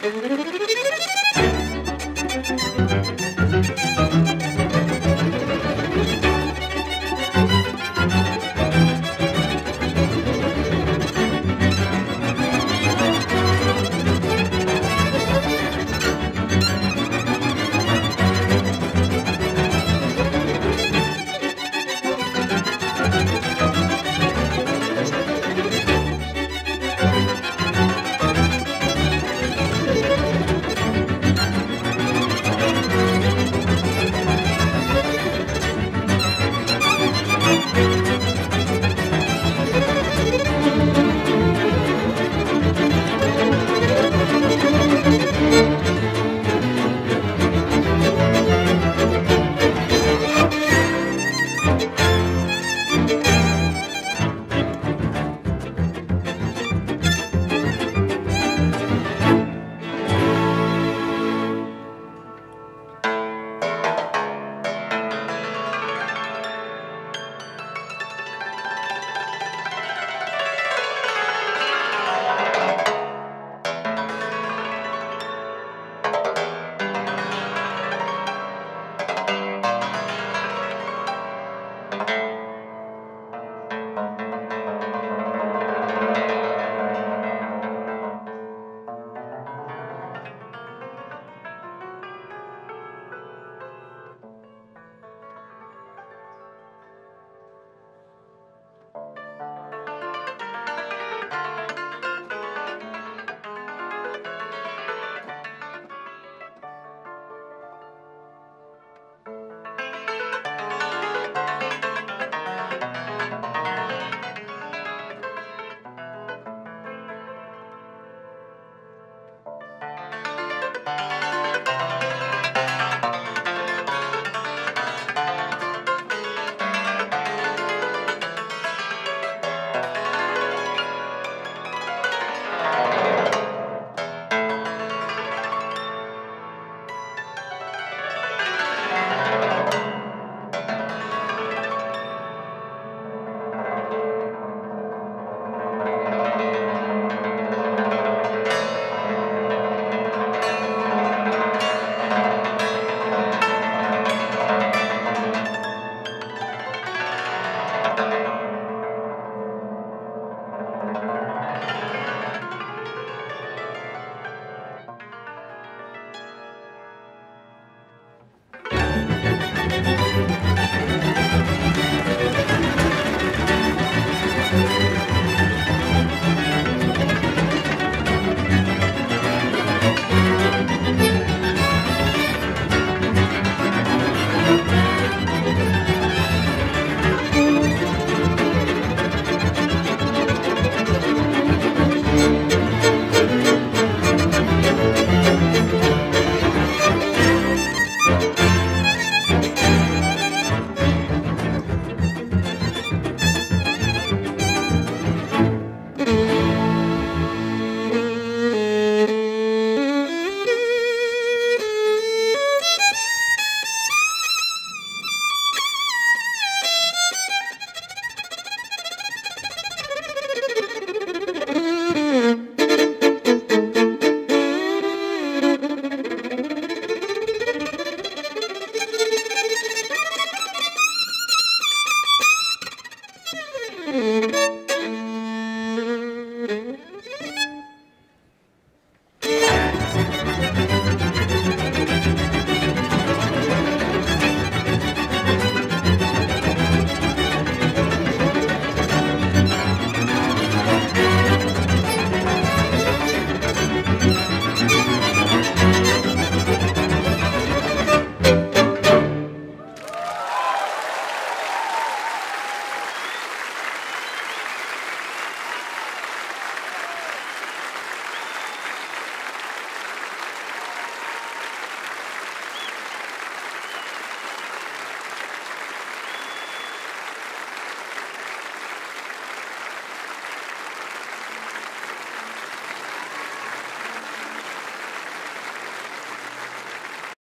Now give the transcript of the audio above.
Thank you. Música